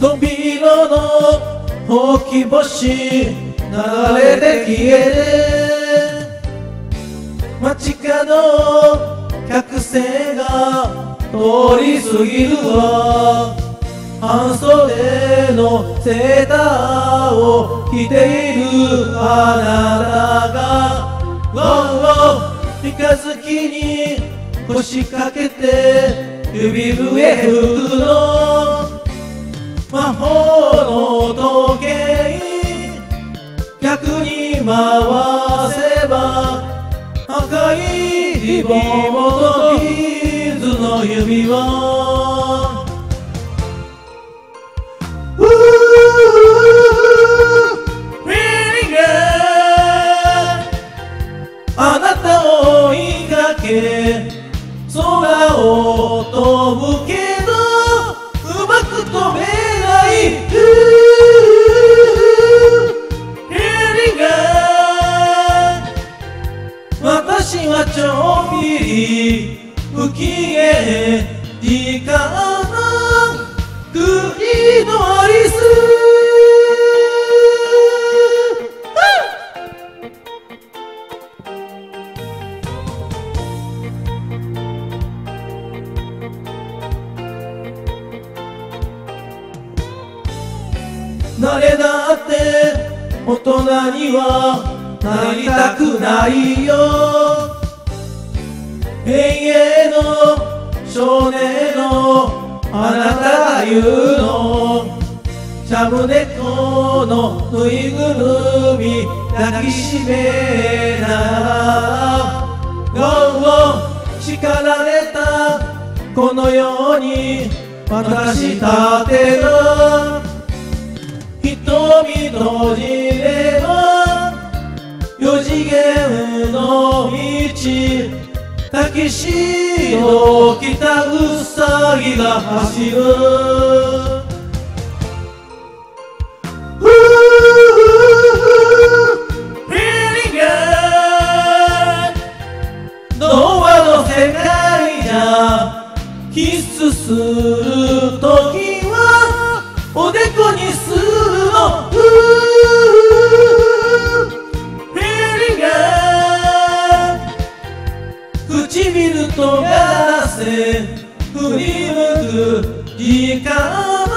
扉のほうき星流れて消えて街角客船が通り過ぎるわ。半袖のセーターを着ているあなたがウォンウォン三日月に腰掛けて指笛吹くの。魔法の時計逆に回せば赤いリボンとビーズの指輪。空を飛ぶけどうまく飛べない「私はちょんぴり不機嫌時間の誰だって大人にはなりたくないよ。永遠の少年のあなたが言うの。シャム猫のぬいぐるみ抱きしめならゴンゴン叱られたこの世に私立ての瞳閉じれば四次元の道タキシードを着たウサギが走る。ふう Feeling good 童話の世界じゃ。キスするときはおでこ振り向く時間の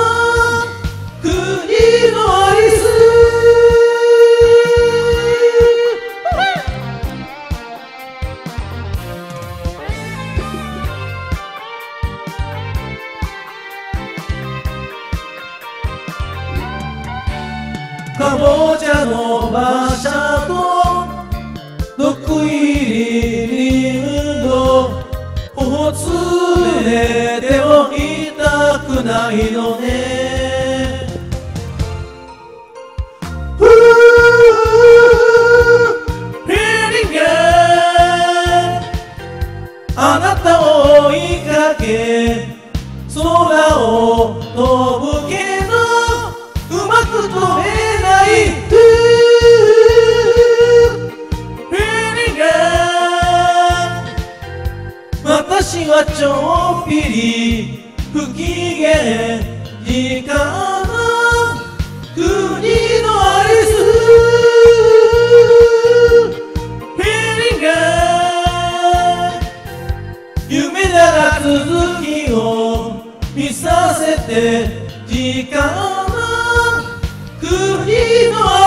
国のアリスかぼちゃの馬れても痛くないのね。私はちょんぴり不機嫌時間の国のアリス Feeling good 夢なら続きを見させて時間の国のアリス